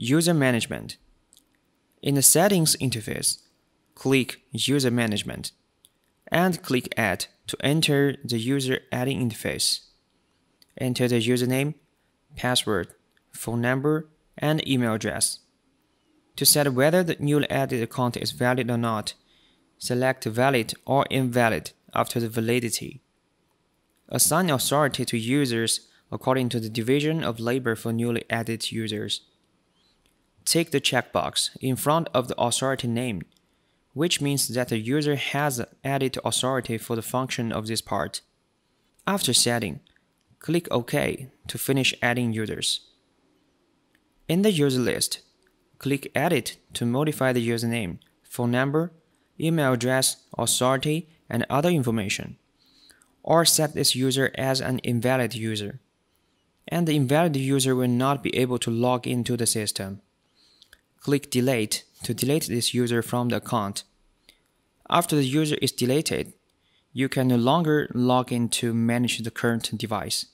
User Management. In the Settings interface, click User Management and click Add to enter the user adding interface. Enter the username, password, phone number, and email address. To set whether the newly added account is valid or not, select valid or invalid after the validity. Assign authority to users according to the division of labor for newly added users. Tick the checkbox in front of the authority name, which means that the user has added authority for the function of this part. After setting, click OK to finish adding users. In the user list, click Edit to modify the username, phone number, email address, authority, and other information, or set this user as an invalid user. And the invalid user will not be able to log into the system. Click Delete to delete this user from the account. After the user is deleted, you can no longer log in to manage the current device.